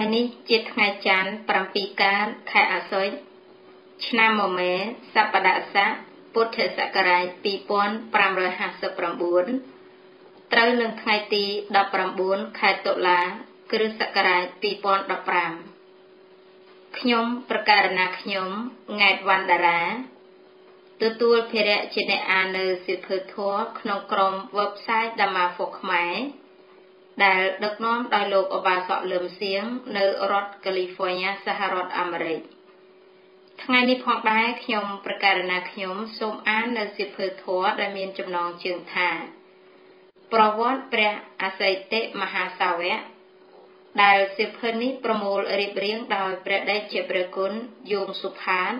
ថ្ងៃនេះជាថ្ងៃច័ន្ទ7កើតខែអាសត់ឆ្នាំមមែសប្តាហ៍ស័កពុទ្ធសករាជ2559ត្រូវនឹងថ្ងៃទី19ខែតុលា គ្រិស្តសករាជ2015ខ្ញុំប្រកាសណាខ្ញុំង៉ែតវណ្ណតារាទទួលភារៈជាអ្នកអាននៅសិភើធម៌ក្នុងក្រុម website Dhamma for Khmer ដែលដឹកនាំដោយលោកអបាសកលឹមសៀងនៅរដ្ឋកាលីហ្វ័រញ៉ាសហរដ្ឋអាមេរិកថ្ងៃនេះផងដែរខ្ញុំប្រកាសណាខ្ញុំសូមអាននៅសិភើធម៌ដែលមានចំណងជើងថា ប្រវត្តិព្រះអសីតិមហាសាវកដែលសិភើនេះប្រមូលរៀបរៀងដោយព្រះដេចជាព្រះគុណយោងសុផាន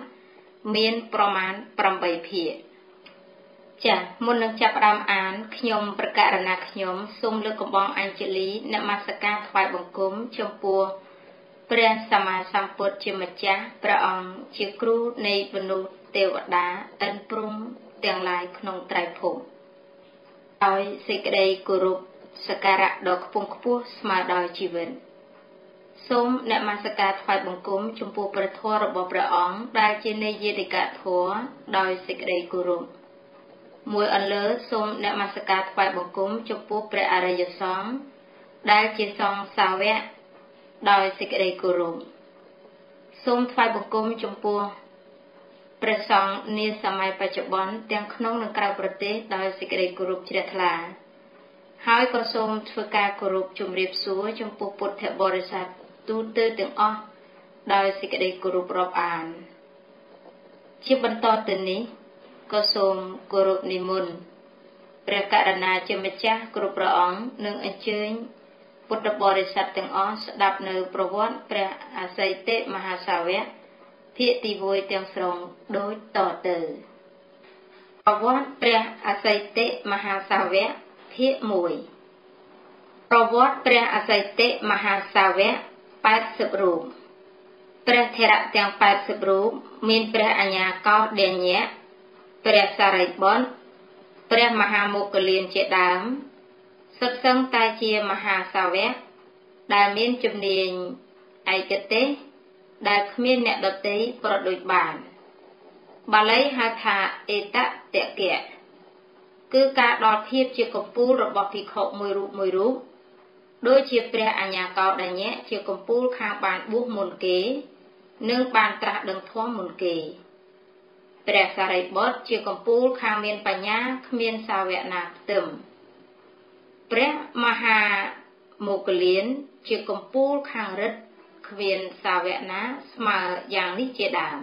មានប្រមាណ8ភាគ ចាមុននឹងចាប់ផ្ដើមអានខ្ញុំប្រកាសណាខ្ញុំសូមលើកកំបងអញ្ជលីនមស្ការថ្វាយបង្គំចំពោះព្រះសម្មាសម្ពុទ្ធជាម្ចាស់ព្រះអង្គជាគ្រូនៃមនុស្សទេវតាអិនព្រំទាំងឡាយក្នុងត្រៃភពដោយសេចក្តីគោរពសក្ការៈដ៏ខ្ពង់ខ្ពស់ស្មើដោយជីវិតសូមនមស្ការថ្វាយបង្គំចំពោះព្រះធម៌របស់ព្រះអង្គដែលជានៃយេតិកធម៌ដោយសេចក្តីគោរព មួយអន្លើសូមនមស្ការថ្វាយបង្គំចំពោះព្រះអរិយសង្ឃដែលជាសង្ឃសាវកដោយសេចក្តីគោរពសូមថ្វាយបង្គំចំពោះព្រះសង្ឃនាសម័យបច្ចុប្បន្នទាំងក្នុងនិងក្រៅប្រទេសដោយសេចក្តីគោរពជ្រះថ្លាហើយក៏សូមធ្វើការគោរពជំរាបសួរចំពោះពុទ្ធបរិស័ទទូទៅទាំងអស់ដោយសេចក្តីគោរពរាប់អានជាបន្តទៅនេះ ក៏សូមគោរពនិមន្តព្រះករុណាជាម្ចាស់គ្រប់ព្រះអង្គនិងអញ្ជើញពុទ្ធបរិស័ទទាំងអស់ស្ដាប់នៅប្រវត្តិព្រះអសីតិមហាសាវកភាគទី1ទាំងស្រុងដូចតទៅប្រវត្តិព្រះអសីតិមហាសាវកភាគ1ប្រវត្តិព្រះអសីតិមហាសាវក80រូបព្រះធរៈទាំង80រូបមានព្រះអញ្ញាកោដេញ្ញៈ ព្រះសារីបុត្រព្រះមហាមុគលានជាដើមសុទ្ធសឹងតែជាមហាសាវកដែលមានជំនាញឯកទេសដែលគ្មានអ្នកដតីប្រដូចបានបាលីហៅថាអេតតកៈគឺការដល់ភាពជាកម្ពូលរបស់ភិក្ខុមួយរូបមួយរូបដូចជាព្រះអញ្ញាកោដញ្ញៈជាកម្ពូលខាងបានបួសមុនគេ និងបានត្រាស់ដឹងធម៌មុនគេ ព្រះសារីបុត្រជាកម្ពូលខាងមានបញ្ញាគ្មានសាវកណាផ្ទឹមព្រះមហាមោគលានជាកម្ពូលខាងរិទ្ធគ្មានសាវកណាស្មើយ៉ាងនេះជាដើម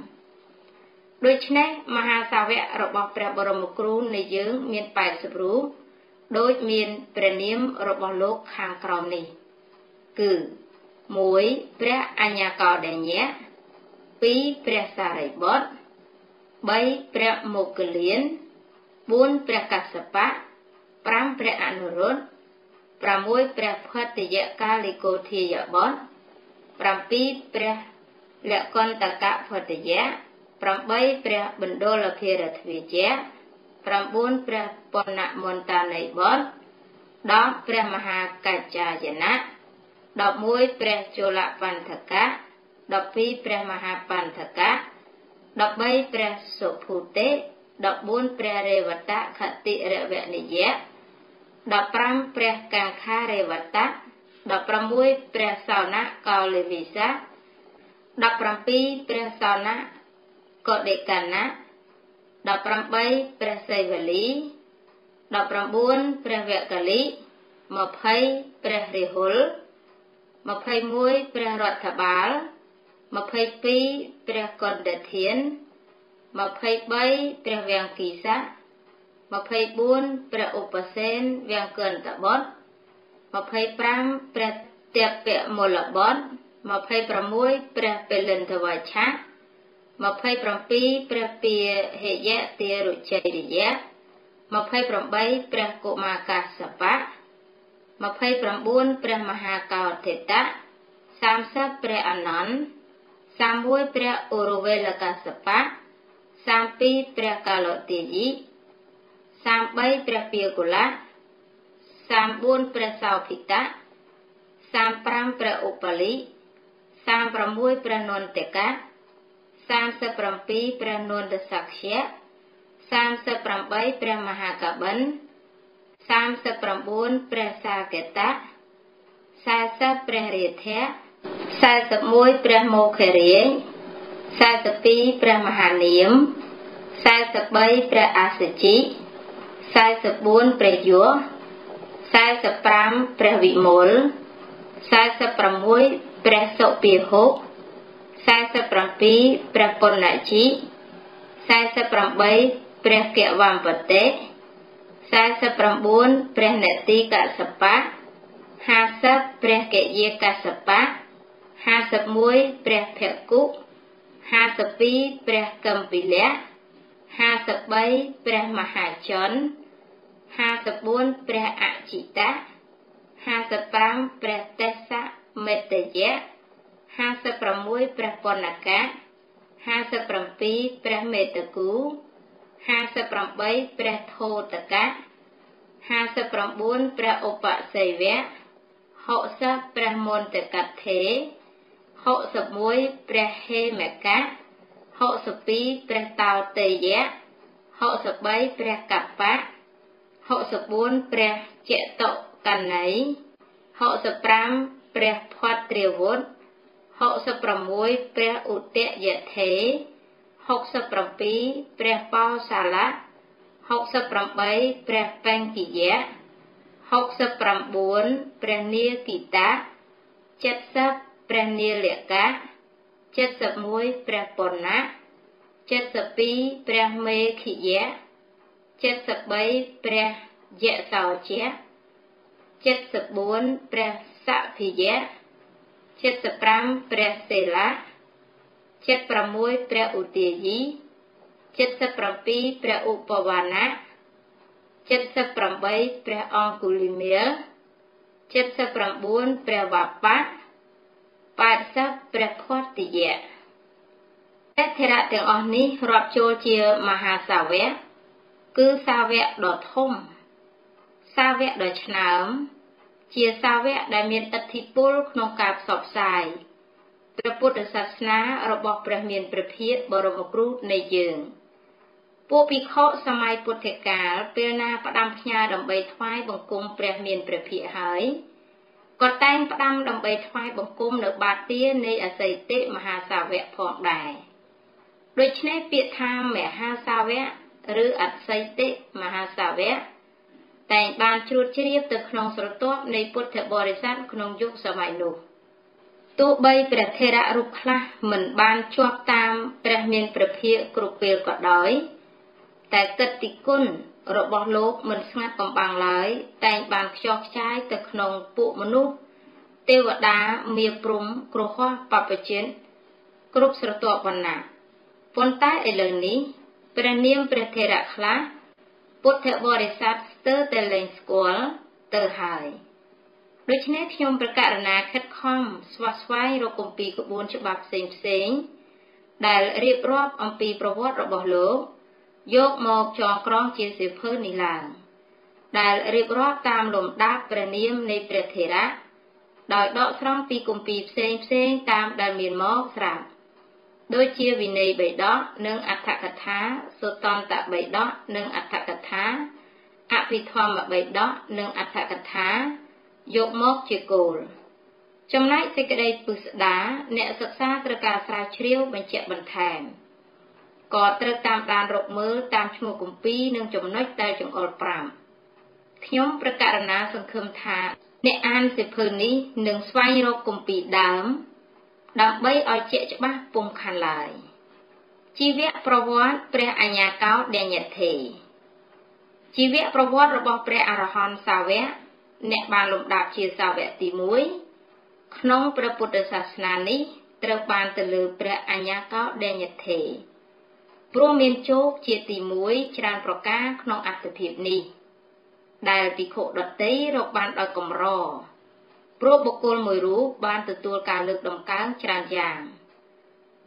ដូច្នេះមហាសាវករបស់ព្រះបរមគ្រូនៃយើងមាន80រូបដូចមានព្រះនាមរបស់លោកខាងក្រោមនេះ គឺ1ព្រះអញ្ញាកោដញ្ញៈ2ព្រះសារីបុត្រ 3ព្រះមោគលាន4ព្រះកស្សបៈ5ព្រះអនុរុទ្ធ6ព្រះផតយកាលិកោធាយបុត្រ7ព្រះលកន្តកៈផតយៈ8ព្រះបណ្ដុលភិរទ្វិជ្ជៈ9ព្រះបណ្ណមន្តានៃបុត្រ10ព្រះមហាកច្ចាយណៈ11ព្រះជលបន្ថកៈ12ព្រះមហាបន្ថកៈ 13ព្រះសុភូទេ14ព្រះរេវតខតិរវនិយៈ15ព្រះកាង្ខារេវតៈ16ព្រះសោណៈកោលិវិសា17ព្រះសោណៈកដេកណៈ18ព្រះសីវលី19ព្រះវកលិ20ព្រះរិហុល21ព្រះរដ្ឋបាល 22ព្រះកណ្ដធាន23ព្រះវាំងគីសៈ24ព្រះឧបសេនវាំងកន្តបុត្រ25ព្រះតេពមលបុត្រ26ព្រះពលិនទវច្ឆៈ27ព្រះពាហេយៈទារុជ័យរិយៈ28ព្រះកុមារកាសបៈ29ព្រះមហាកោធិតៈ30ព្រះអនន្ត 31ព្រះឧរវេលកាសបៈ32ព្រះកាលតិយិ33ព្រះពាគុលៈ34ព្រះសោភិតៈ35ព្រះឧបលិ36ព្រះនន្តកៈ37ព្រះនន្តសក្យៈ38ព្រះមហាកបិន39ព្រះសាកតៈ40ព្រះរាធៈ 41ព្រះមោខេរាជ42ព្រះមហានាម43ព្រះអាសជិ44ព្រះយោ45ព្រះវិមល46ព្រះសុពិហុ47ព្រះពុណជិ48ព្រះកវំបតិ49ព្រះនតិកសបៈ50ព្រះកយាកសបៈ 51ព្រះភគុ 52ព្រះកម្ពិលៈ53ព្រះមហាជន54ព្រះអចិតៈ55ព្រះទេសៈមេតយៈ56ព្រះពណកៈ57ព្រះមេតគូ58ព្រះធោតកៈ59ព្រះឧបសេវៈ60ព្រះមន្តកថេ 61ព្រះហេមកៈ62ព្រះតោតេយៈ63ព្រះកបៈ64ព្រះចតុកណី65ព្រះផាត់ត្រាវុធ66ព្រះឧទយថេ67ព្រះបោសាលៈ68ព្រះបង្កិយៈ69ព្រះនាគិតា70 ព្រះនាលកៈ71ព្រះប៉ុណ្ណៈ72ព្រះមេខិយៈ73ព្រះយៈសោជៈ74ព្រះសភិយៈ75ព្រះសេលៈ76ព្រះឧទាយី77ព្រះឧបវណ្ណៈ78ព្រះអង្គុលីមាល79ព្រះវបៈ 80ព្រះខតតិយៈអធិរៈទាំងអស់នេះរាប់ចូលជាមហាសាវកគឺសាវកដ៏ធំ សាវកដ៏ឆ្នើម ជាសាវកដែលមានឥទ្ធិពលក្នុងការផ្សព្វផ្សាយព្រះពុទ្ធសាសនារបស់ព្រះមានព្រះភិក្ខបរមគ្រូនៃយើងពួកភិក្ខុសម័យពុទ្ធកាលពេលណាផ្ដាំផ្ញើដើម្បីថ្វាយបង្គំព្រះមានព្រះភិក្ខហើយ ក៏តែងផ្ដាំដើម្បីថ្វាយបង្គំនៅបាតានៃអសីតិមហាសាវកផងដែរដូច្នេះពាក្យថាមហាសាវកឬអសីតិមហាសាវកតែងបានជ្រួតជ្រាបទៅក្នុងស្រទាប់នៃពុទ្ធបរិស័ទក្នុងយុគសម័យនោះទោះបីព្រះថេរៈរូបខ្លះមិនបានជាប់តាមព្រះមានព្រះភិក្ខគ្រប់ពេលក៏ដោយតែគិតទីគុណ របស់លោកមិនស្ងាត់កំបាំងឡើយតែងបានខ្ចោះខ្ចាយទៅក្នុងពួកមនុស្សទេវតាមាព្រំគ្រោះបពជិនគ្រប់ស្រទាប់វណ្ណៈប៉ុន្តែឥឡូវនេះព្រះនាមព្រះថេរៈខ្លះពុទ្ធបរិស័ទស្ទើរតែលែងស្គាល់ទៅហើយដូច្នេះខ្ញុំប្រកាសណាខិតខំស្វះស្វែងរកគម្ពីរក្បួនច្បាប់ផ្សេងផ្សេងដែលរៀបរាប់អំពីប្រវត្តិរបស់លោក យកមកចងក្រងជាសៀវភៅនេះឡើងដែលរៀបរាប់តាមលំដាប់ព្រះនាមនៃព្រះថេរៈដោយដកស្រង់ពីគម្ពីរផ្សេងផ្សេងតាមដែលមានមកស្រាប់ដូចជាវិន័យបៃដកនិងអដ្ឋកថាសុតន្តបៃដកនិងអដ្ឋកថាអភិធម្មបៃដកនិងអដ្ឋកថាយកមកជាគោលចំណែកសេចក្តីពុស្ដាអ្នកសិក្សាត្រូវការស្រាវជ្រាវបញ្ជាក់បន្ថែម ក៏ត្រូវតាមដានរកមើលតាមឈ្មោះគម្ពីរនិងចំណុចដែលចង្អុល5ខ្ញុំប្រកាសណាសង្ឃឹមថាអ្នកអានសៀវភៅនេះនឹងស្វែងរកគម្ពីរដើម ដើម្បីឲ្យជាក់ច្បាស់ពុំខានឡើយជីវប្រវត្តិព្រះអញ្ញាកោដេញធេជីវប្រវត្តិរបស់ព្រះអរហន្តសាវកអ្នកបានលំដាប់ជាសាវកទី1ក្នុងព្រះពុទ្ធសាសនានេះត្រូវបានទៅលើព្រះអញ្ញាកោដេញធេ ព្រោះមានជោគជាទី1ច្រើនប្រការក្នុងអត្ថភាពនេះ ដែលភិក្ខុដតីរកបានដោយកម្រព្រោះបុគ្គលមួយរូបបានទទួលការលើកដំកើងច្រើនយ៉ាង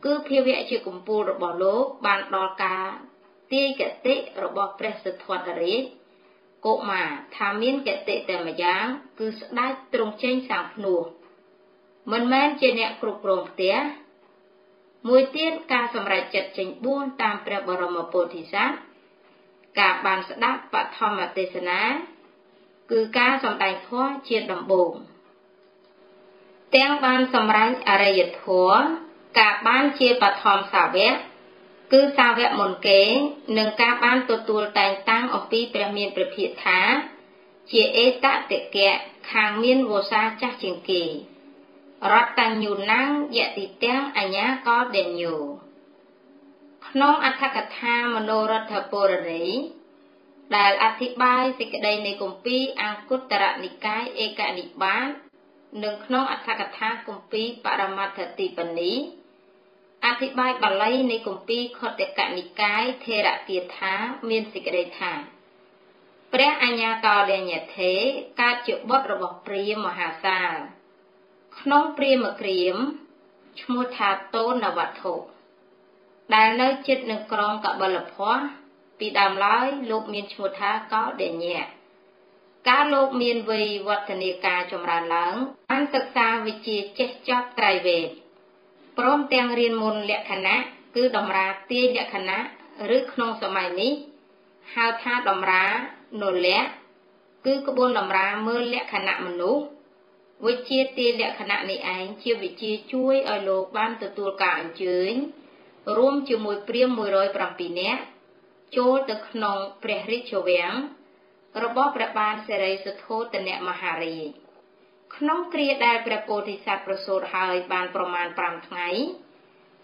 គឺភាវៈជាកម្ពូលរបស់លោកបានដល់ការទាយកតិរបស់ព្រះសិទ្ធត្ថរាជកុមារថាមានកតិតែម្យ៉ាងគឺស្ដេចទ្រង់ចេញសាងភ្នោះមិនមែនជាអ្នកគ្រប់គ្រងផ្ទះ មួយទៀតការសម្រេចចិត្តចេញបួនតាមព្រះបរមពុទ្ធិសត្វការបានស្ដាប់បឋមទេសនា គឺការសម្ដែងធម៌ជាដំបូងទាំងបានសម្រេចអរិយធម៌ការបានជាបឋមសាវកគឺសាវកមុនគេនឹងការបានទទួលតែងតាំងអំពីព្រះមានព្រះភិថា ជាអេតតិកៈខាងមានវោសាចាស់ជាងគេ រតញ្ញូណាំងយតិទាំងអញ្ញាកលដេញូក្នុងអត្ថកថាមនោរដ្ឋពរនីដែលអធិប្បាយសេចក្តីនៃគម្ពីរអង្គតរនិកាយឯកនិបាតនិងក្នុងអត្ថកថាគម្ពីរបរមត្ថទីបនីអធិប្បាយបាលីនៃគម្ពីរខតកនិកាយថេរគាថាមានសេចក្តីថាព្រះអញ្ញាកោលញ្ញធេកើតជាបុត្ររបស់ព្រាមមហាសាល ក្នុងព្រាមក្រៀមឈ្មោះថាតូនវត្ថុដែលនៅជិតនឹងក្រុងកបលភ័ពីដើមឡើយលោកមានឈ្មោះថាកោដញ្ញៈកាលលោកមានវ័យវឌ្ឍនាការចម្រើនឡើងបានសិក្សាវិជ្ជាចេះចប់ត្រៃវេទព្រមទាំងរៀនមុនលក្ខណៈគឺតម្រាទាយលក្ខណៈឬក្នុងសម័យនេះហៅថាតម្រានលៈគឺក្បួនតម្រាមើលលក្ខណៈមនុស្ស វិជ្ជាទាយលក្ខណៈនេះឯងជាវិជ្ជាជួយឲ្យលោកបានទទួលការអញ្ជើញរួមជាមួយព្រាហ្មណ៍107នាក់ចូលទៅក្នុងព្រះរាជវាំងរបស់ព្រះបាទសិរីសុទ្ធោទនមហារាជក្នុងគ្រាដែលព្រះពោធិសត្វប្រសូតហើយបានប្រមាណ5ថ្ងៃ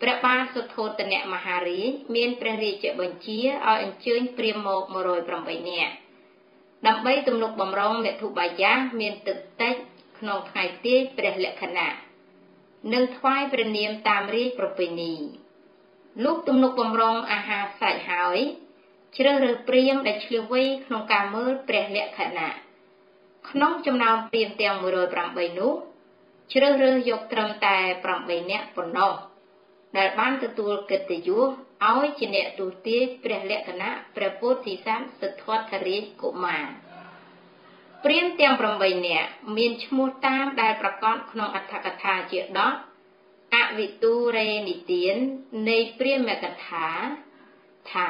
ព្រះបាទសុទ្ធោទនមហារាជមានព្រះរាជបញ្ជាឲ្យអញ្ជើញព្រាហ្មណ៍មក108នាក់ដើម្បីទំនុកបំរុងមេធុបាយាមានទឹកតិច ក្នុងថ្ងៃទាយព្រះលក្ខណៈនិងថ្វាយព្រះនាមតាមរាជប្រពៃណីលោកទំនុកបំរុងអាហារសាច់ហើយជ្រើសរើសព្រាមដែលឆ្លៀវវៃក្នុងការមើលព្រះលក្ខណៈក្នុងចំណោមព្រាមទាំង108នោះជ្រើសរើសយកត្រឹមតែ8នាក់ប៉ុណ្ណោះដែលបានទទួលកិត្តិយសឲ្យជាអ្នកទូទាយព្រះលក្ខណៈព្រះពោធិសត្វសិទ្ធត្ថរាជកុមារ ព្រាមទាំង8នាក់មានឈ្មោះតាមដែលប្រកាសក្នុងអត្ថកថាជាដកអវិទូរេនិទាននៃព្រាហ្មកថាថា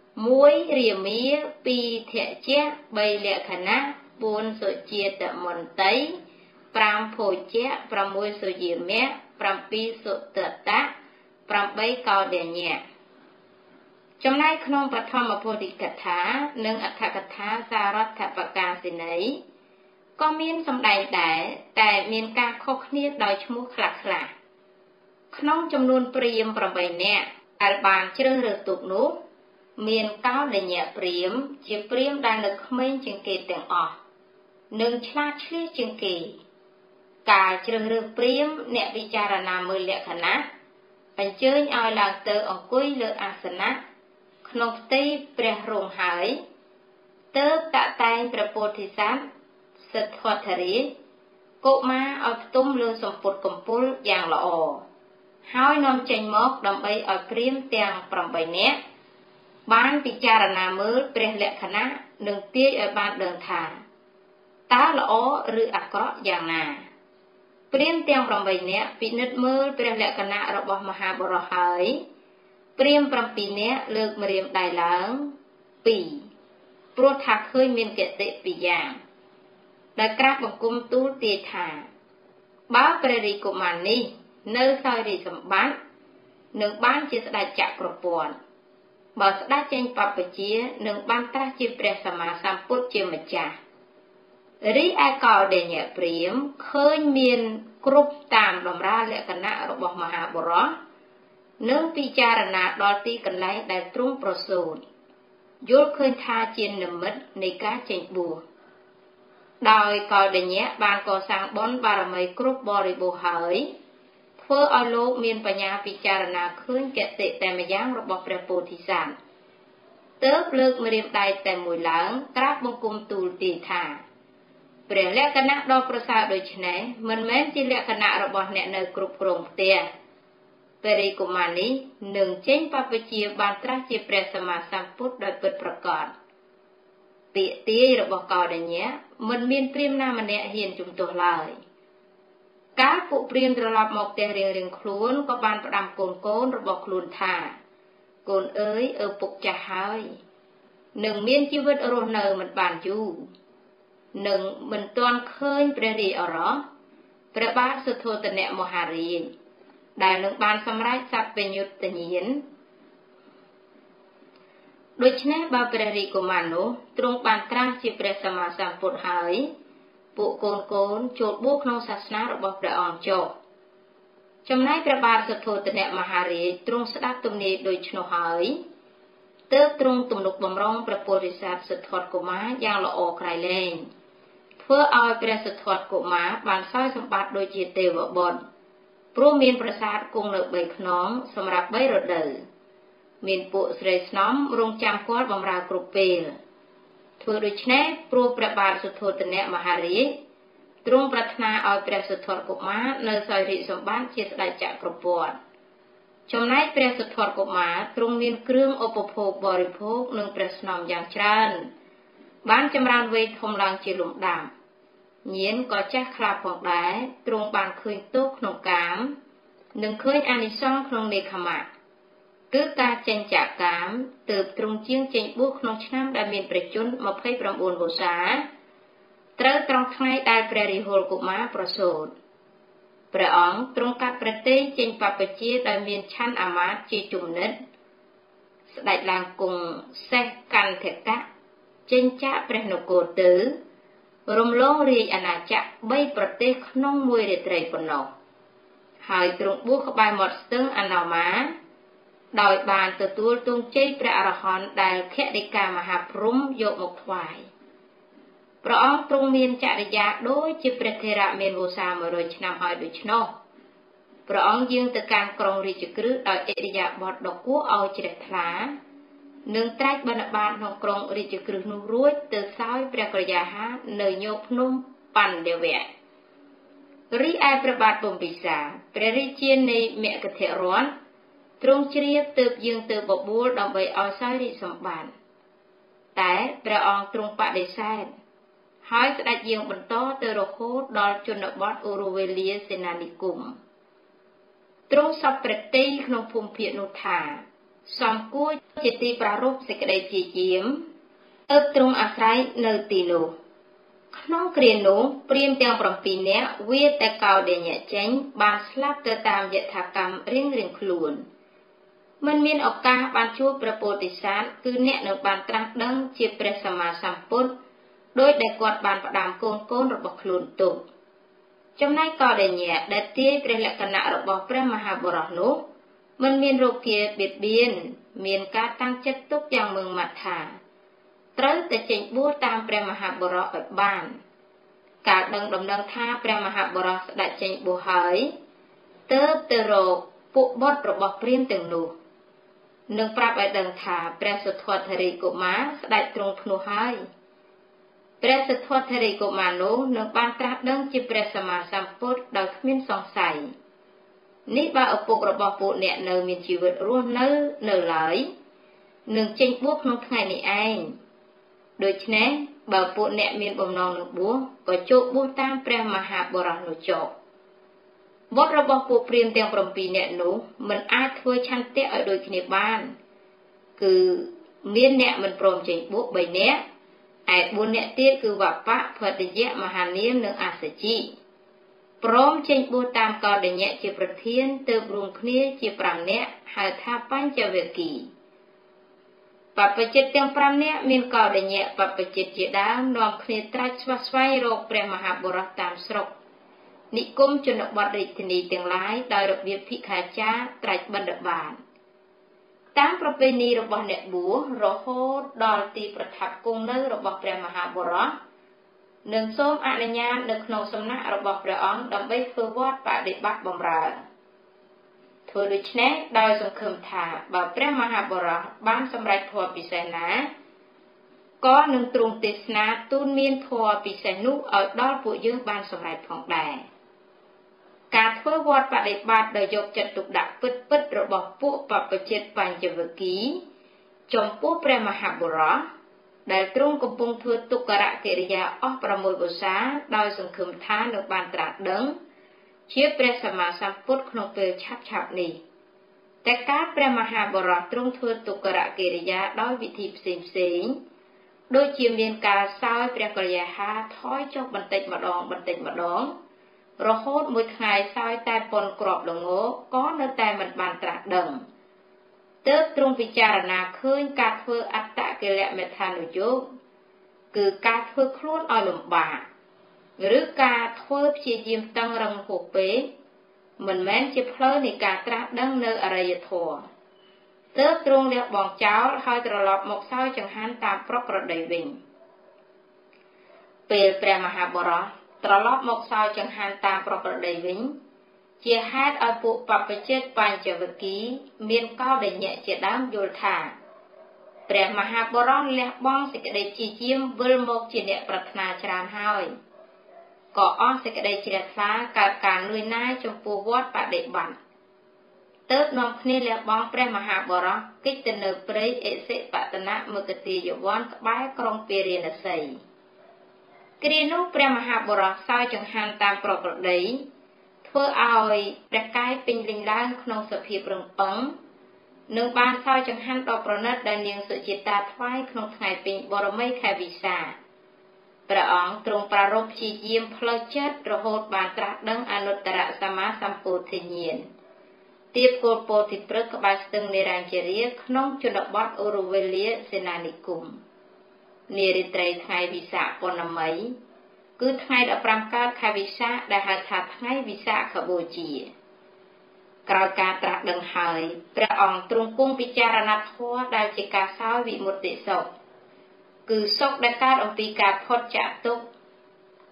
1រាមា2ធច្ចៈ3លក្ខណៈ4សុជាតមន្តី5ភោជៈ6សុយាមៈ7សុតតៈ8កោដញ្ញៈ ចំណែកក្នុងបឋមពុទ្ធិកថា និងអត្ថកថាសារថបកាសិនីក៏មានសម្ដែងដែរតែមានការខុសគ្នាដោយឈ្មោះខ្លះខ្លះក្នុងចំនួនព្រាម8នាក់ដែលបានជ្រើសរើសទុកនោះ មានកោដញ្ញព្រាមជាព្រាមដែលនៅក្មេងជាងគេទាំងអស់និងឆ្លាតឆ្លៀសជាងគេ ការជ្រើសរើសព្រាមអ្នកពិចារណាមើលលក្ខណៈអញ្ជើញឲ្យឡើងទៅអង្គុយលើអាសនៈ ក្នុងផ្ទៃព្រះរោងហើយទើបតតែងព្រះពោធិសត្វសិទ្ធត្ថរាជកុមារឲ្យផ្ទុំលើសម្ពុតកំពុលយ៉ាងល្អហើយនាំចេញមកដើម្បីឲ្យព្រាមទាំង8នាក់បានពិចារណាមើលព្រះលក្ខណៈនិងទាយឲ្យបានដឹងថាតើល្អឬអាក្រក់យ៉ាងណាព្រាមទាំង8នាក់ពិនិត្យមើលព្រះលក្ខណៈរបស់មហាបុរសហើយ ព្រាម7នាក់លើកម្រាមដៃឡើង2ព្រោះថាឃើញមានគតិពីរយ៉ាងដែលក្រាបបង្គំទូលទាយថា បើព្រះរាជកុមារនេះ នៅសោយរាជសម្បត្តិនឹងបានជាស្ដេចចក្រពន្ធបើស្ដេចចេញបព្វជិនឹងបានត្រាស់ជាព្រះសម្មាសម្ពុទ្ធជាម្ចាស់រីឯកោដេញព្រាមឃើញមានគ្រប់តាមតម្រាលក្ខណៈរបស់មហាបុរស និងពិចារណាដល់ទីកន្លែងដែលទ្រង់ប្រសូតយល់ឃើញថាជានិមិត្តនៃការចេញបួសដោយកលដញ្ញៈបានកសាងបុណ្យបារមីគ្រប់បរិបូរហើយធ្វើឲ្យលោកមានបញ្ញាពិចារណាឃើញកតិតែម្យ៉ាងរបស់ព្រះពោធិសត្វទើបលើកម្រាមដៃតែមួយឡើងក្រាបបង្គំទូលទីថាព្រះលក្ខណៈដ៏ប្រសើរដូច្នេះមិនមែនជាលក្ខណៈរបស់អ្នកនៅគ្រប់គ្រងផ្ទះ ពេលរីកុមារនេះនឹងចេញបព្វជិបានត្រាស់ជាព្រះសម្មាសម្ពុទ្ធដោយពិតប្រាកដពាក្យទាយរបស់កោដញ្ញៈមិនមានព្រាមណាម្នាក់ហ៊ានជំទាស់ឡើយកាលពួកព្រានត្រឡប់មកផ្ទះរៀងរៀងខ្លួនក៏បានផ្ដាំកូនកូនរបស់ខ្លួនថាកូនអើយឪពុកចាស់ហើយនឹងមានជីវិតរស់នៅមិនបានយូរនឹងមិនទាន់ឃើញព្រះរាជអរោះព្រះបាទសុទ្ធោទនៈមហារាជ ដែលនឹងបានសម្រេចសព្វញ្ញុត្តញាណដូច្នេះបើព្រះរាជកុមារនោះទ្រង់បានត្រាស់ជាព្រះសម្មាសម្ពុទ្ធហើយពួកកូនកូនចូលបួសក្នុងសាសនារបស់ព្រះអង្គចុះចំណែកព្រះបាទសុទ្ធោទនៈមហារាជទ្រង់ស្ដាប់ទំនាយដូច្នោះហើយទើបទ្រង់ទំនុកបំរុងព្រះពោធិសត្វសិទ្ធត្ថកុមារយ៉ាងល្អក្រៃលែងធ្វើឲ្យព្រះសិទ្ធត្ថកុមារបានសោយសម្បត្តិដូចជាទេវបុត្រ ព្រោះមានប្រាសាទគង់នៅ3ខ្នងសម្រាប់3រដូវមានពួកស្រីស្នំរងចាំគាត់បម្រើគ្រប់ពេលធ្វើដូច្នេះព្រោះព្រះបាទសុទ្ធោទនៈមហារាជទ្រង់ប្រាថ្នាឲ្យព្រះសុទ្ធត្ថកុមារនៅសោយរាជសម្បត្តិជាស្ដេចចក្រពត្តិចំណែកព្រះសុទ្ធត្ថកុមារទ្រង់មានគ្រឿងឧបភោគបរិភោគនិងព្រះស្នំយ៉ាងច្រើនបានចម្រើនវ័យធំឡើងជាលំដាប់ ញៀនក៏ចាស់ខ្លាផងដែរទ្រង់បានឃើញទុកក្នុងកាម និងឃើញអានិសង្សក្នុងនេខមៈគឺការចេញចាកកាមទើបទ្រង់ជាងចេញបួសក្នុងឆ្នាំដែលមានព្រះជន្ម29វស្សាត្រូវត្រង់ថ្ងៃដែលព្រះរិហុលកុមារប្រសូតព្រះអង្គទ្រង់កាត់ប្រទេសចេញបព្វជិដោយមានឆន្ទអាមាត្យជាជំនិតស្ដេចឡើងគង់សេះកន្ធកៈចេញចាកព្រះនគរទៅ រំលងរាជអាណាចក្រ3ប្រទេសក្នុងមួយរាត្រីប៉ុណ្ណោះហើយទ្រង់បួសក្បែរមាត់ស្ទឹងអនោមាដោយបានទទួលទង់ជ័យព្រះអរហន្តដែលខតិកាមហាព្រំយកមកថ្វាយព្រះអង្គទ្រង់មានចរិយាដូចជាព្រះធេរៈមានវស្សា100ឆ្នាំហើយដូច្នោះព្រះអង្គយាងទៅកាន់ក្រុងរាជក្រឹសដោយអរិយាបថដ៏គួរឲ្យជ្រះថ្លា នឹងត្រាច់បណ្ឌបាតក្នុងក្រុងរាជក្រឹសនោះរួចទៅសោយព្រះក្រយាហានៅញោកភ្នំបណ្ឌវៈរីឯព្រះបាទបំពិសាព្រះរាជានៃមគធរ័នទ្រង់ជ្រាបទើបយើងទៅបបួលដើម្បីឲ្យសោយរាជសម្បត្តិតែព្រះអង្គទ្រង់បដិសេធហើយស្ដេចយាងបន្តទៅរហូតដល់ជនបទអូរវេលាសេនានិគមទ្រង់សពប្រតិក្នុងភូមិភាគនោះថា សំគួរជាទីប្រារព្ធសេចក្តីជាយាមអើបទ្រង់អាស្រ័យនៅទីនោះក្នុងគ្រានោះព្រាមទាំង7នាក់វាតែកោដេញៈចេញ បានស្លាប់ទៅតាមយថាកម្មរៀងរៀងខ្លួនមិនមានឱកាសបានជួបព្រះពោធិសត្វគឺអ្នកនឹងបានត្រាស់ដឹងជាព្រះសម្មាសម្ពុទ្ធដោយដែលគាត់បានផ្ដាំកូនកូនរបស់ខ្លួនទុកចំណែកកោដេញៈដែលទាយព្រះលក្ខណៈរបស់ព្រះមហាបុរសនោះ មិនមានរោគាបៀតបៀនមានការតាំងចិត្តទុកយ៉ាងមឹងម៉ាត់ថាត្រូវតែចេញបួសតាមព្រះមហាបុរសឲ្យបាន កាលដឹងដំណឹងថាព្រះមហាបុរសស្ដេចចេញបួសហើយទើបទៅរកពួកបុត្ររបស់ព្រាមទាំងនោះនឹងប្រាប់ឲ្យដឹងថាព្រះសុទ្ធត្ថរីកុមារស្ដេចទ្រង់ភ្នោះហើយព្រះសិទ្ធត្ថរីកុមារនោះនឹងបានត្រាស់ដឹងជាព្រះសម្មាសម្ពុទ្ធដោយគ្មានសង្ស័យ នេះបើឪពុករបស់ពួកអ្នកនៅមានជីវិតរស់នៅនៅឡើយនឹងចេញបួសក្នុងថ្ងៃនេះឯងដូច្នេះបើពួកអ្នកមានបំណងនឹងបួសក៏ចូលបួសតាមព្រះមហាបរោះនោះចុះបុត្ររបស់ពួកព្រាមទាំង7នាក់នោះមិនអាចធ្វើឆន្ទៈឲ្យដូចគ្នាបាន គឺមានអ្នកមិនព្រមចេញបួស3នាក់ឯ4នាក់ទៀតគឺវបៈភតយៈមហានាមនិងអសជី ព្រមចេញបួសតាមកោដញ្ញៈជាប្រធានទើបរួមគ្នាជា5នាក់ហៅថាបញ្ចវគិបព្វជិតទាំង5នាក់មានកោដញ្ញៈបព្វជិតជាដើមនាំគ្នាត្រាច់ស្វះស្វែងរកព្រះមហាបុរសតាមស្រុកនិគមជនបទរាជធានីទាំងឡាយដោយរបៀបភិក្ខាចារត្រាច់បណ្ឌបានតាមប្រពៃណីរបស់អ្នកបួសរហូតដល់ទីប្រថាប់គង់នៅរបស់ព្រះមហាបុរស និងសូមអនុញ្ញាតនៅក្នុងសំណាក់របស់ព្រះអង្គដើម្បីធ្វើវត្តបដិបត្តិបម្រើធ្វើដូច្នេះដោយសង្ឃឹមថាបើព្រះមហាបុរសបានសម្រេចធម៌ពិសេសណាក៏នឹងទ្រង់ទេសនាទូនមានធម៌ពិសេសនោះឲ្យដល់ពួកយើងបានសម្រេចផងដែរការធ្វើវត្តបដិបត្តិដោយយកចិត្តទុកដាក់ពិតពិតរបស់ពួកបព្វជិតបញ្ចវគិចំពោះព្រះមហាបុរស ដែលទ្រង់កំពុងធ្វើទុក្ករកិរិយាអស់6វស្សាដោយសង្ឃឹមថានឹងបានត្រាស់ដឹង ជាព្រះសម្មាសម្ពុទ្ធក្នុងពេលឆាប់ឆាប់នេះតែការព្រះមហាបរោះទ្រង់ធ្វើទុក្ករកិរិយាដោយវិធីផ្សេងផ្សេងដូចជាមានការសោយព្រះកល្យាហាថយចុះបន្តិចម្ដងបន្តិចម្ដង រហូតមួយថ្ងៃសោយតែប៉ុនក្របល្ងក៏នៅតែមិនបានត្រាស់ដឹង ទើបទ្រង់ពិចារណាឃើញការធ្វើអត្តកិលមេដ្ឋានុយោគគឺការធ្វើខ្លួនឲ្យលំបាកឬការធ្វើព្យាយាមតឹងរឹងហួសពេកមិនមែនជាផ្លូវនៃការត្រាស់ដឹងនៅអរិយធម៌ទើបទ្រង់លះបងចោលហើយត្រឡប់មកសោយចង្ហាន់តាមប្រក្រតីវិញពេលព្រះមហាបរោះត្រឡប់មកសោយចង្ហាន់តាមប្រក្រតីវិញ ជាហេតុឲ្យពួកបព្វជិតបញ្ចវគិមានកោដញ្ញៈជាដើមយល់ថាព្រះមហាបរោះលះបង់សេចក្តីជាជាមវិលមកជាអ្នកប្រាថ្នាច្រើនហើយក៏អស់សេចក្តីជ្រះថ្លាកើតការនឿយណាយចំពោះវត្តបដិបត្តិទើបនាំគ្នាលះបង់ព្រះមហាបរោះកិច្ចទៅនៅព្រៃអិសិបតនៈមគតិយវ័នក្បែរក្រុងពារាណសីគ្រានោះព្រះមហាបរោះសោយចង្ហាន់តាមប្រក្រតី ធ្វើឲ្យព្រះកាយពេញលេញឡើងក្នុងសភាពរឹងប៉ឹងនឹងបានសោយចង្ហាន់ដ៏ប្រណិតដែលនាងសុជាតាថ្វាយក្នុងថ្ងៃពេញបរមីខែវិសាព្រះអង្គទ្រង់ប្រារព្ធព្យាយាមផ្លូវចិត្តរហូតបានត្រាស់ដឹងអនុត្តរសម្មាសម្ពោធិញ្ញាណទៀបគោលពោធិព្រឹកក្បែរស្ទឹងនិរញ្ជរាក្នុងជនបទអូរវេលាសេនានិគមនារីត្រីថ្ងៃវិសាខពណ៌មី គឺថ្ងៃ15កើតខែវិសាខដែលហៅថាថ្ងៃវិសាខបូជាក្រោយការត្រាស់ដឹងហើយព្រះអង្គទ្រង់គង់ពិចារណាធម៌ដែលជាការសោយវិមុតតិសុខគឺសុខដែលកើតអំពីការផុតចាកទុក្ខ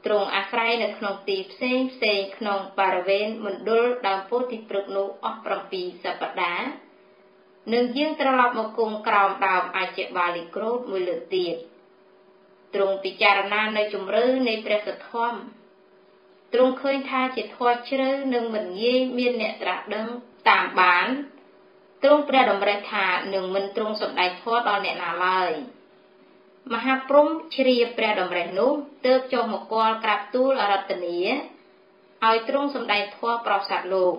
ទ្រង់អាស្រ័យនៅក្នុងទីផ្សេងផ្សេងក្នុងបរិវេណមណ្ឌលដើមពោធិព្រឹកនោះអស់7សប្តាហ៍នឹងយាងត្រឡប់មកគង់ក្រោមដើមអាចបាលិក្រូតមួយលើកទៀត ទ្រង់ពិចារណានៅជំរឿនៃព្រះសទ្ធំទ្រង់ឃើញថាជាធម៌ជ្រៅនិងមិនងាយមានអ្នកត្រាស់ដឹងតាមបានទ្រង់ព្រះតម្រិះថានឹងមិនទ្រង់សម្ដែងធម៌ដល់អ្នកណាឡើយមហាព្រំជ្រាបព្រះតម្រិះនោះទើបចុះមកគាល់ក្រាបទូលអរតនីឲ្យទ្រង់សម្ដែងធម៌ប្រោសសត្វលោក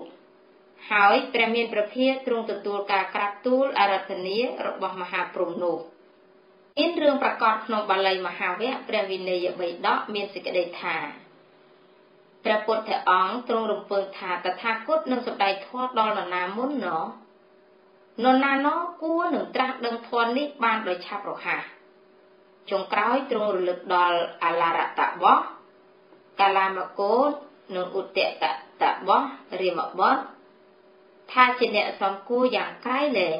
ហើយព្រះមានប្រភាទ្រង់ទទួលការក្រាបទូលអរតនីរបស់មហាព្រំនោះ មានរឿងប្រកាសក្នុងបាលីមហាវគ្គព្រះវិន័យបិដកមានសេចក្តីថាព្រះពុទ្ធអង្គទ្រង់រំពឹងថាតថាគតនឹងសម្ដែងធម៌ដល់នរណាមុនណោះនរណាណោគួរនឹងត្រាស់ដឹងធម៌នេះបានដោយឆាប់រហ័សចុងក្រោយទ្រង់រលឹកដល់អឡារតបោះកាលាមកោតនិងឧត្តកតបោះរាមបុត្រថាជាអ្នកសំគួរយ៉ាងក្រៃលែង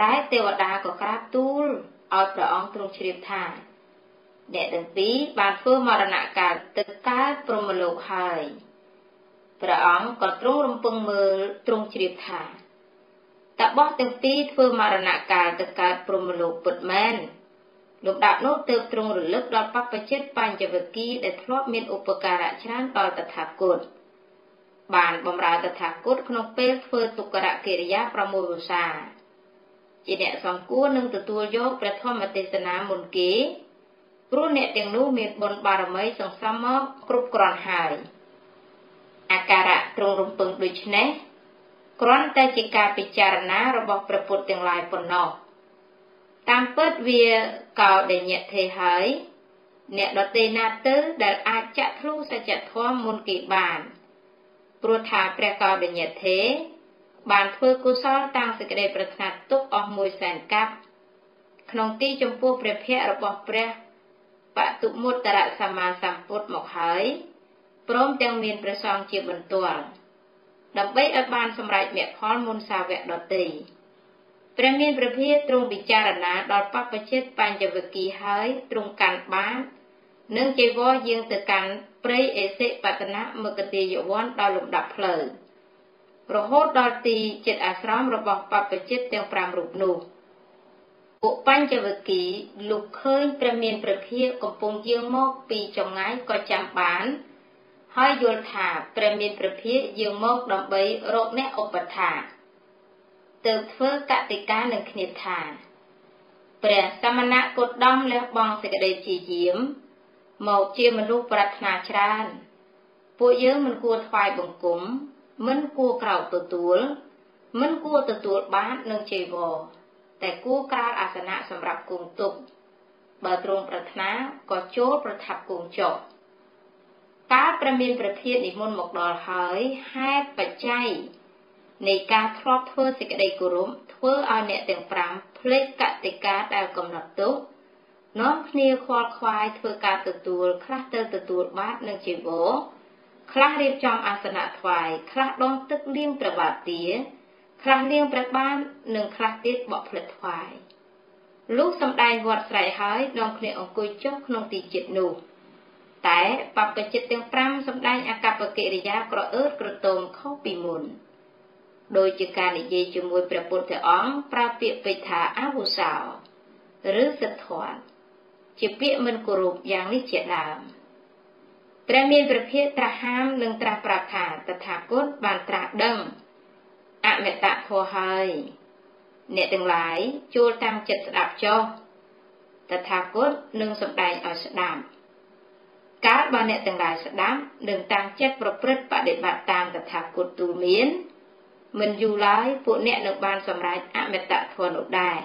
តែទេវតាក៏ក្រាបទូល ឲ្យព្រះអង្គទ្រង់ជ្រាបថា អ្នកទាំងពីរបានធ្វើមរណកាលទៅកើតព្រហ្មលោកហើយព្រះអង្គក៏ទ្រង់រំពឹងមើលទ្រង់ជ្រាបថាតបោះទាំងពីរធ្វើមរណកាលទៅកើតព្រហ្មលោកពិតមែនលំដាប់នោះទើបទ្រង់រលឹកដល់បព្វជិតបញ្ចវគិដែលធ្លាប់មានឧបការៈច្រើនដល់តថាគតបានបំរើតថាគតក្នុងពេលធ្វើទុក្ករកិរិយា6វស្សា ជាអ្នកសំគួរនឹងទទួលយកព្រះធម្មទេសនាមុនគេព្រោះអ្នកទាំងនោះមានបុណ្យបារមីសង្សំមកគ្រប់គ្រាន់ហើយអាការៈទ្រង់រំពឹងដូច្នេះគ្រាន់តែជាការពិចារណារបស់ព្រះពុទ្ធទាំងឡាយប៉ុណ្ណោះតាមពិតវាកោដញ្ញទេហើយអ្នកដតេណាទៅដែលអាចចាក់ធ្លុសច្ចធម៌មុនគេបានព្រោះថាព្រះកោដញ្ញទេ បានធ្វើកុសលតាំងសេចក្តីប្រាថ្នាទុកអស់មួយសែនកាប់ក្នុងទីចំពោះព្រះភ័ក្ត្ររបស់ព្រះបតុមុត្តរសម្មាសម្ពុទ្ធមកហើយព្រមទាំងមានព្រះសង្ឃជាបន្ទាល់ដើម្បីឲ្យបានសម្រេចមគ្គផលមុនសាវកដតីព្រះមានព្រះភិយទ្រង់ពិចារណាដល់បព្វជិតបញ្ញវគិហើយទ្រង់កាន់បាននឹងចៃវរយាងទៅកាន់ព្រៃអេសិបតនៈមគតិយវ័នដល់លំដាប់ផ្លូវ រហូតដល់ទីចិត្តអាស្រមរបស់បព្វជិតទាំង5រូបនោះពួកបញ្ចវគិលុកឃើញព្រះមានព្រះភិយកំពុងយាងមកពីចម្ងាយក៏ចាំបាន ហើយយល់ថាព្រះមានព្រះភិយយាងមកដើម្បីរកអ្នកឧបថាទើបធ្វើកតិកានឹងគ្នាថាព្រះសមណៈគោតដំលះបង់សេចក្តីជាយាម មកជាមនុស្សប្រាថ្នាច្រើន ពួកយើងមិនគួរថ្វាយបង្គំ មិនគួរក្រោកទទួល មិនគួរទទួលបាតនិងចីវរតែគួរក្រាលអាសនៈសម្រាប់គង់ទុកបើទ្រង់ប្រាថ្នាក៏ចូលប្រថាប់គង់ចុះកាលព្រះមានប្រធាននិមន្តមកដល់ហើយហេតុបច្ច័យនៃការធ្លាប់ធ្វើសេចក្តីគោរពធ្វើឲ្យអ្នកទាំង5ភ្លេចកតិកាដែលកំណត់ទុកនាំគ្នាខ្វល់ខ្វាយធ្វើការទទួលខ្លះទៅទទួលបាតនិងជីវរ ខ្លះរៀបចំអាសនៈថ្វាយខ្លះដងទឹកលាងព្រះបាទទាខ្លះលាងព្រះបាននិងខ្លះទៀតបកផ្លិតថ្វាយលុះសំដែងវត្តស្រែកហើយនាំគ្នាអង្គុយចុះក្នុងទីចិត្តនោះតែបព្វជិតទាំង5សំដែងអកប្បកិរិយាក្រអឺតក្រទមខុសពីមុនដោយជាការនិយាយជាមួយព្រះពុទ្ធអង្គប្រើពាក្យពេចថាអវុសោឬសិទ្ធត្ថជាពាក្យមិនគោរពយ៉ាងនេះជាដើម ព្រះមានព្រះភិក្ខត្រាស់ហាមនិងត្រាស់ប្រាប់ថាតថាគតបានត្រាស់ដឹងអមតៈធម៌ហើយអ្នកទាំងឡាយចូលតាមចិត្តស្ដាប់ចុះតថាគតនឹងសម្ដែងឲ្យស្ដាប់កាលបើអ្នកទាំងឡាយស្ដាប់នឹងតាមចិត្តប្រព្រឹត្តបដិបត្តិតាមតថាគតទូលមានមិនយូរឡើយពួកអ្នកនឹងបានសម្រេចអមតៈធម៌នោះដែរ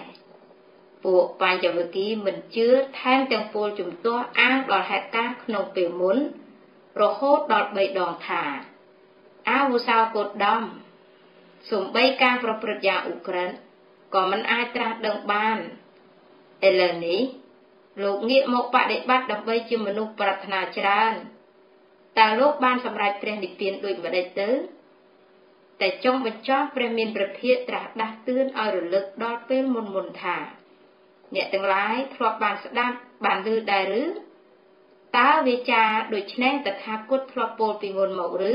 ពួកបញ្ចវគិមិនជឿថែមទាំងពលជំទាស់អាងដល់ហេតុការណ៍ក្នុងពេលមុន រហូតដល់3ដងថាអាវុសោកោតដំសំបីការប្រព្រឹត្តយ៉ាងឧក្រិដ្ឋក៏មិនអាចត្រាស់ដឹងបានឥឡូវនេះលោកងាកមកបដិបត្តិដើម្បីជាមនុស្សប្រាថ្នាច្រើនតើលោកបានសម្រេចព្រះនិព្វានដូចម្តេចទៅតែចុងបញ្ចប់ព្រះមានព្រះភិក្ខត្រាស់ដាស់តឿនឲ្យរលឹកដល់ពេលមុនមុនថា អ្នកទាំងឡាយធ្លាប់បានស្ដាប់បានឮដែរឬ តើវាចាដូចនេះតថាគតធ្លាប់ពោលពីមុនមកឬ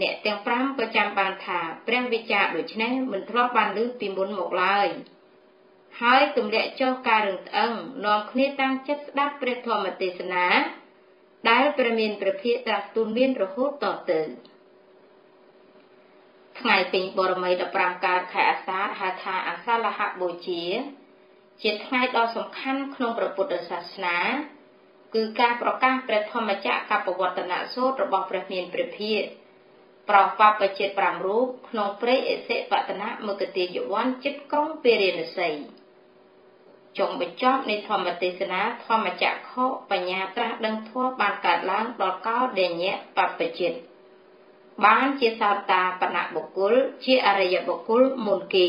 អ្នកទាំង5ក៏ចាំបានថាព្រះវិចារដូចនេះមិនធ្លាប់បានឮពីមុនមកឡើយហើយទម្លាក់ចុះការរឹងត្អឹងនាំគ្នាតាំងចិត្តស្ដាប់ព្រះធម្មទេសនា ដែលព្រះមានព្រះភិក្ខត្រាស់ទូលមានរហូតតទៅថ្ងៃពេញបរមី15កើតខែអាសាឍហៅថាអាសាលហបូជា ជាថ្ងៃដ៏សំខាន់ក្នុងព្រះពុទ្ធសាសនា គឺការប្រកាសព្រះធម្មចក្រកបវត្តនសូត្ររបស់ព្រះមានព្រះភិក្ខប្រោបបជាតិ5រូបក្នុងព្រៃអិសិបតនៈមគតិយវ័នចិត្តក្រុងពេរិនសីចុងបញ្ចប់នៃធម្មទេសនាធម្មចក្រខបញ្ញាត្រាស់ដឹងធម៌បានកើតឡើងដល់កោដេញ្ញបបជាតិបានជាសោតាបណបុគ្គលជាអរិយបុគ្គលមុនគេ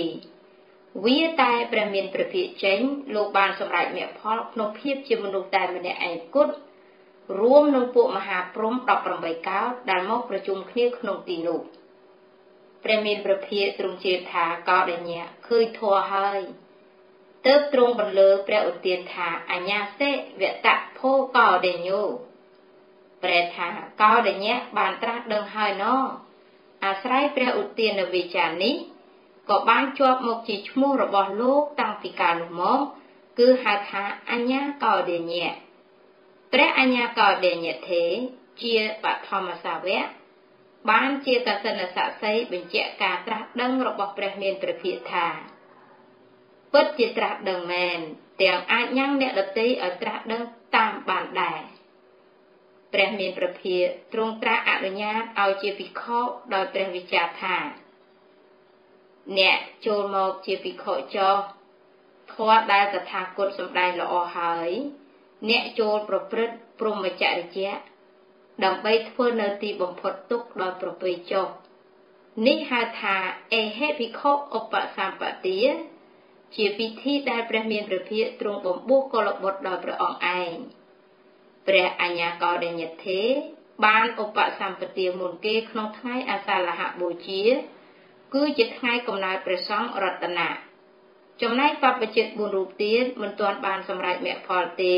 វាតែព្រះមានព្រះភិក្ខចេញលោកបានសម្រេចមគ្គផលក្នុងភាពជាមនុស្សតែម្នាក់ឯងគត់រួមនឹងពួកមហាព្រំ18កោដដែលមកប្រជុំគ្នាក្នុងទីនោះព្រះមានព្រះភិក្ខទ្រង់ជឿថាកោដញ្ញៈឃើញធัวហើយទើបទ្រង់បន្លឺព្រះឧទានថាអញ្ញាសេវតៈភោកោដញ្ញោប្រែថាកោដញ្ញៈបានត្រាស់ដឹងហើយណអាស្រ័យព្រះឧទានវិចារនេះ ក៏បានជាប់មកជាឈ្មោះរបស់លោកតាំងពីកាលនោះមកគឺហៅថាអញ្ញាកោដញ្ញៈព្រះអញ្ញាកោដញ្ញៈទេជាបឋមសាវកបានជាកសិណស័ក្តិបញ្ជាក់ការត្រាស់ដឹងរបស់ព្រះមានព្រះភិក្ខថាពិតជាត្រាស់ដឹងមែនទាំងអាចញ៉ាំងអ្នកដតីឲ្យត្រាស់ដឹងតាមបានដែរព្រះមានព្រះភិក្ខទ្រង់ត្រាស់អនុញ្ញាតឲ្យជាភិក្ខុដោយព្រះវិចារថា អ្នកចូលមកជាភិក្ខុចោធម៌ដែលតថាគតសម្ដែងល្អហើយ អ្នកចូលប្រព្រឹត្តព្រហ្មចរិយៈដើម្បីធ្វើនៅទីបំផុតទុកដោយប្រពៃចុះនេះហៅថាអេហេភិក្ខុឧបសម្បទាជាពិធីដែលព្រះមានព្រះភិក្ខទ្រង់បំពោះកុលបុត្រដោយព្រះអង្គឯងព្រះអញ្ញាកោដញ្ញទេបានឧបសម្បទាមុនគេក្នុងថ្ងៃអាសាលហបូជា គឺជាថ្ងៃកំណើតព្រះសង្ឃរតនាចំណែកបព្វជិត4រូបទៀតមិនទាន់បានសម្រេចមគ្គផលទេ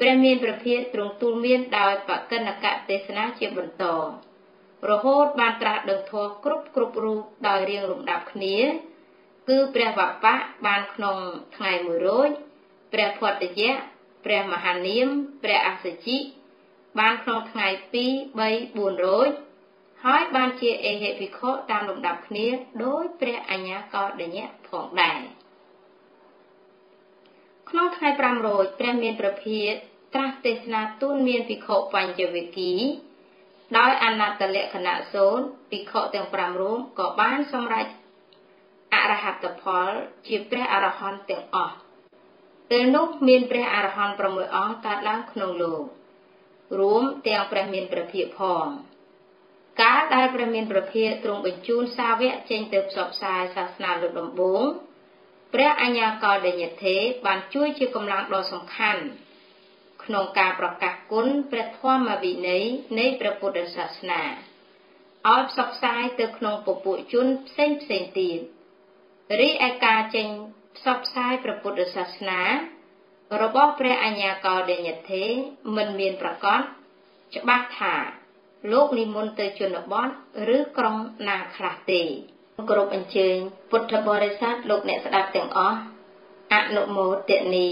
ព្រះមានព្រះភិក្ខទ្រង់ទូលមានដោយបកិនកៈទេសនាជាបន្តរហូតបានត្រាស់ដឹងធម៌គ្រប់គ្រប់រូបដោយរៀងរំដាប់គ្នា គឺព្រះវបៈបានក្នុងថ្ងៃមួយរោចព្រះផតយៈព្រះមហានាមព្រះអសជិបានក្នុងថ្ងៃ2 3 4រោច ហើយបានជាអេហេភិក្ខុតាមលំដាប់គ្នាដោយព្រះអញ្ញាកោដញ្ញៈផងដែរក្នុងថ្ងៃ5រោចព្រះមានប្រភាត្រាស់ទេសនាទូនមានភិក្ខុបញ្ចវិគីដោយអនត្តលក្ខណៈសូន្យភិក្ខុទាំង5រូបក៏បានសម្រេចអរហត្តផលជាព្រះអរហន្តទាំងអស់ពេលនោះមានព្រះអរហន្ត6អង្គកើតឡើងក្នុងលោករួមទាំងព្រះមានព្រះភិក្ខផង កាលដែលព្រះមានព្រះភិក្ខទ្រង់បញ្ជូនសាវកចេញទៅផ្សព្វផ្សាយសាសនាលើកដំបូងព្រះអញ្ញាកលដេញធេបានជួយជាកម្លាំងដ៏សំខាន់ក្នុងការប្រកាសគុណព្រះធម៌វិន័យនៃព្រះពុទ្ធសាសនាឲ្យផ្សព្វផ្សាយទៅក្នុងពពួកជនផ្សេងផ្សេងទៀតរីឯការចេញផ្សព្វផ្សាយព្រះពុទ្ធសាសនា របស់ព្រះអញ្ញាកោដេញធេមិនមានប្រកាសច្បាស់ថា លោកនិមន្តទៅជនបទឬក្រុងណាខ្លះទេគ្រប់អញ្ជើញពុទ្ធបរិស័ទលោកអ្នកស្ដាប់ទាំងអស់អនុមោទនី